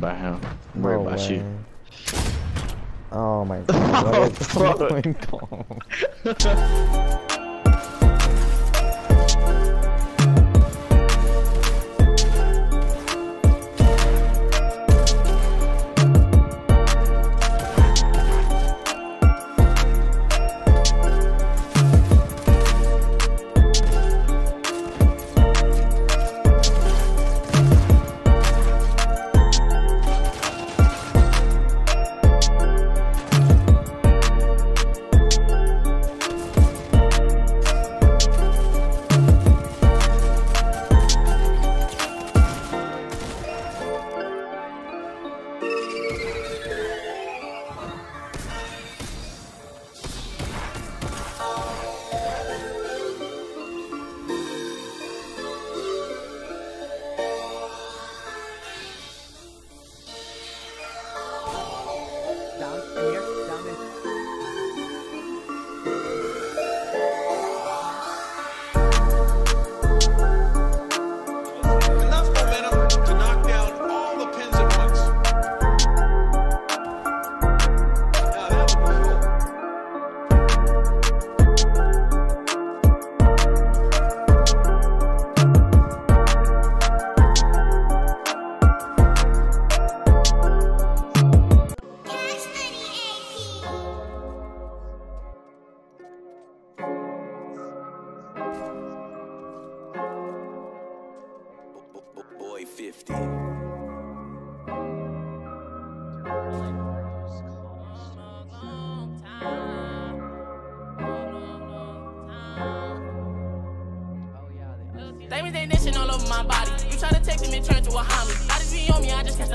about him. I'm worried No about way. you. Oh my god. What oh, boy 50. Diamonds ain't all over my body. You try to take them and turn to a homie. I just be on me, I just can't